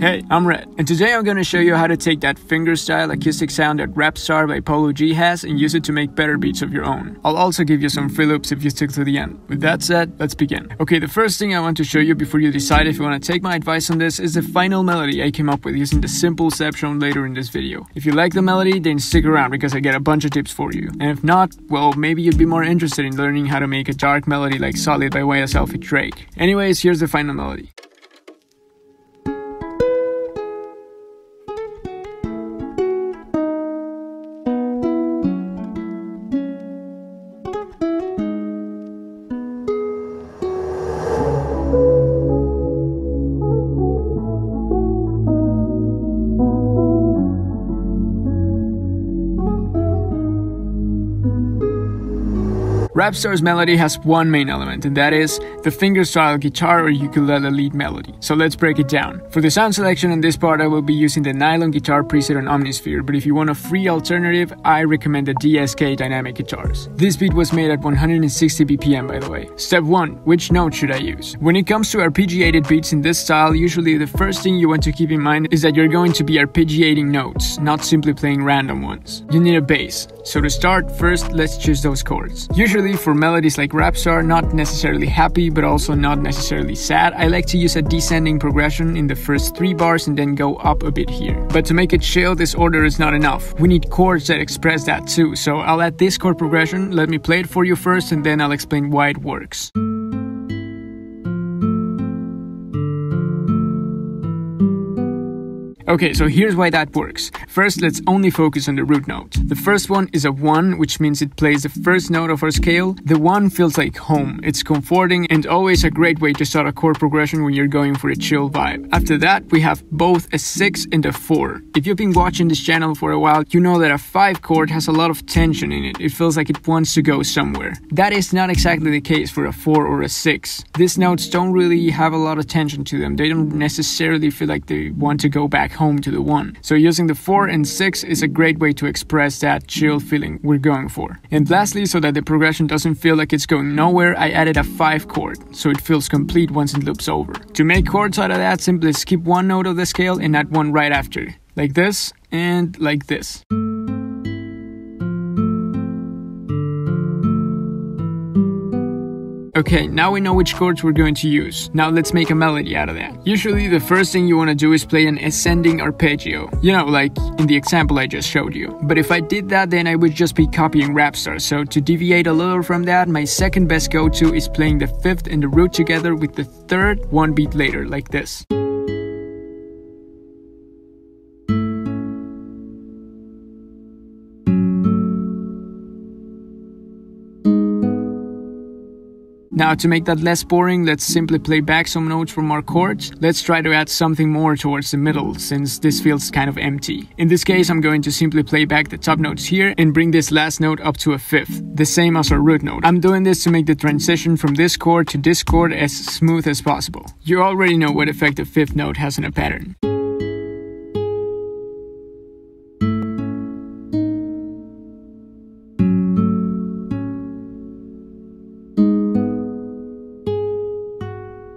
Hey, I'm Red, and today I'm to show you how to take that fingerstyle acoustic sound that Rapstar by Polo G has and use it to make better beats of your own. I'll also give you some free loops if you stick to the end. With that said, let's begin. Okay, the first thing I want to show you before you decide if you want to take my advice on this is the final melody I came up with using the simple step shown later in this video. If you like the melody, then stick around because I get a bunch of tips for you. And if not, well, maybe you'd be more interested in learning how to make a dark melody like Solid by YSL Drake. Anyways, here's the final melody. Rapstar's melody has one main element, and that is the fingerstyle guitar or ukulele lead melody. So let's break it down. For the sound selection in this part, I will be using the nylon guitar preset on Omnisphere, but if you want a free alternative, I recommend the DSK dynamic guitars. This beat was made at 160 BPM, by the way. Step 1. Which note should I use? When it comes to arpeggiated beats in this style, usually the first thing you want to keep in mind is that you're going to be arpeggiating notes, not simply playing random ones. You need a bass. So to start, first let's choose those chords. Usually for melodies like Rapstar, not necessarily happy but also not necessarily sad, I like to use a descending progression in the first three bars and then go up a bit here. But to make it chill, this order is not enough. We need chords that express that too, so I'll add this chord progression, let me play it for you first and then I'll explain why it works. Okay, so here's why that works. First, let's only focus on the root note. The first one is a 1, which means it plays the first note of our scale. The 1 feels like home. It's comforting and always a great way to start a chord progression when you're going for a chill vibe. After that, we have both a 6 and a 4. If you've been watching this channel for a while, you know that a 5 chord has a lot of tension in it. It feels like it wants to go somewhere. That is not exactly the case for a 4 or a 6. These notes don't really have a lot of tension to them. They don't necessarily feel like they want to go back home home to the 1. So using the 4 and 6 is a great way to express that chill feeling we're going for. And lastly, so that the progression doesn't feel like it's going nowhere, I added a 5 chord, so it feels complete once it loops over. To make chords out of that, simply skip one note of the scale and add one right after. Like this, and like this. Okay, now we know which chords we're going to use. Now let's make a melody out of that. Usually the first thing you want to do is play an ascending arpeggio. You know, like in the example I just showed you. But if I did that, then I would just be copying Rapstar. So to deviate a little from that, my second best go-to is playing the fifth and the root together with the third one beat later, like this. Now to make that less boring, let's simply play back some notes from our chords. Let's try to add something more towards the middle, since this feels kind of empty. In this case, I'm going to simply play back the top notes here and bring this last note up to a fifth, the same as our root note. I'm doing this to make the transition from this chord to this chord as smooth as possible. You already know what effect the fifth note has in a pattern.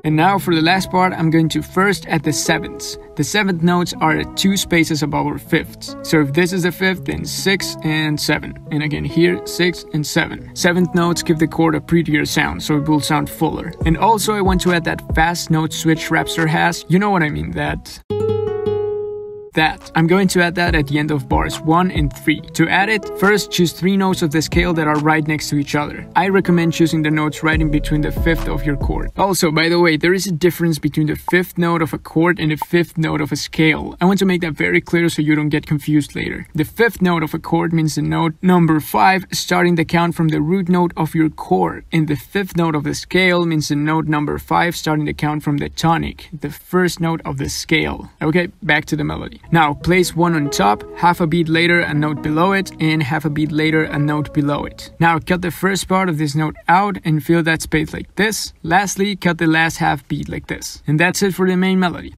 And now for the last part, I'm going to first add the sevenths. The seventh notes are two spaces above our fifths. So if this is the fifth, then six and seven. And again here, six and seven. Seventh notes give the chord a prettier sound, so it will sound fuller. And also I want to add that fast note switch Rapstar has. You know what I mean, that that. I'm going to add that at the end of bars 1 and 3. To add it, first choose 3 notes of the scale that are right next to each other. I recommend choosing the notes right in between the 5th of your chord. Also, by the way, there is a difference between the 5th note of a chord and the 5th note of a scale. I want to make that very clear so you don't get confused later. The 5th note of a chord means the note number 5 starting the count from the root note of your chord. And the 5th note of the scale means the note number 5 starting the count from the tonic, the first note of the scale. Okay, back to the melody. Now place one on top, half a beat later a note below it, and half a beat later a note below it. Now cut the first part of this note out and fill that space like this. Lastly, cut the last half beat like this. And that's it for the main melody.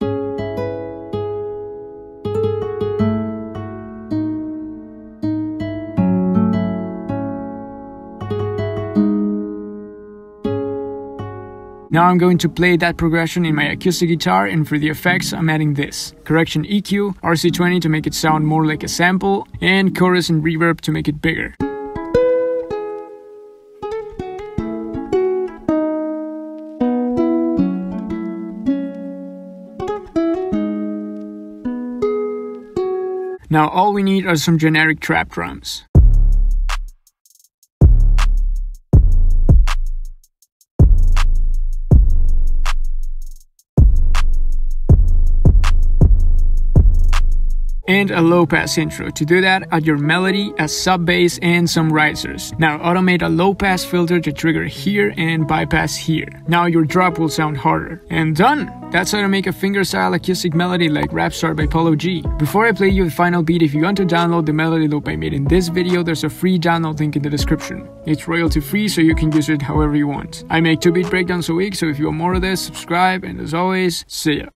Now I'm going to play that progression in my acoustic guitar and for the effects I'm adding this. Correction EQ, RC20 to make it sound more like a sample, and chorus and reverb to make it bigger. Now all we need are some generic trap drums. And a low pass intro. To do that, add your melody, a sub bass, and some risers. Now automate a low pass filter to trigger here and bypass here. Now your drop will sound harder. And done! That's how to make a fingerstyle acoustic melody like Rapstar by Polo G. Before I play you the final beat, if you want to download the melody loop I made in this video, there's a free download link in the description. It's royalty free so you can use it however you want. I make 2 beat breakdowns a week, so if you want more of this, subscribe, and as always, see ya.